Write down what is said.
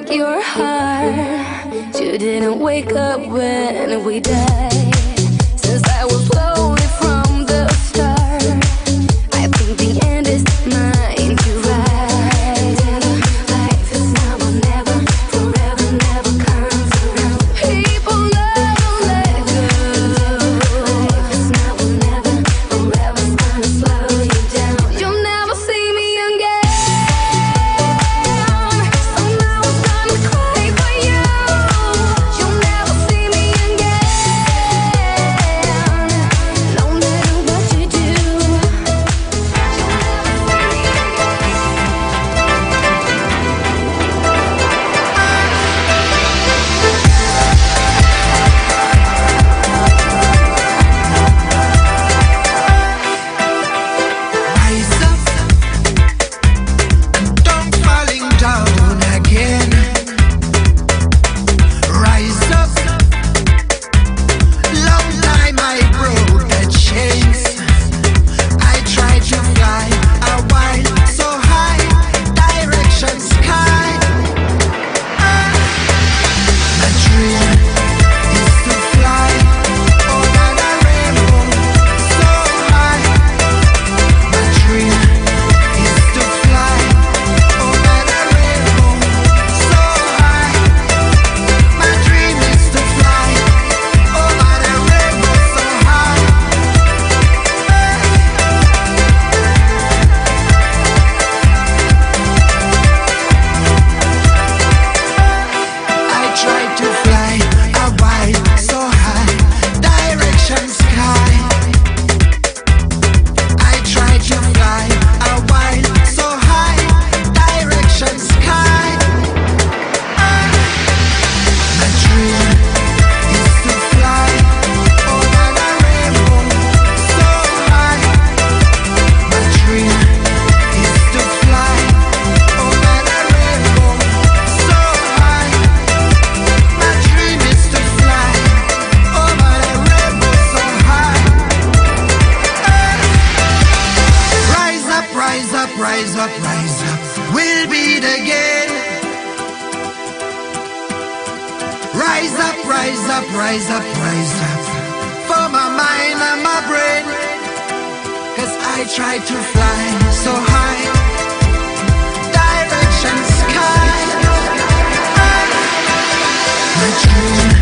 break your heart. You didn't wake up when we died. Since I was floating. rise up, rise up. For my mind and my brain. Cause I try to fly so high. Direction sky. My dream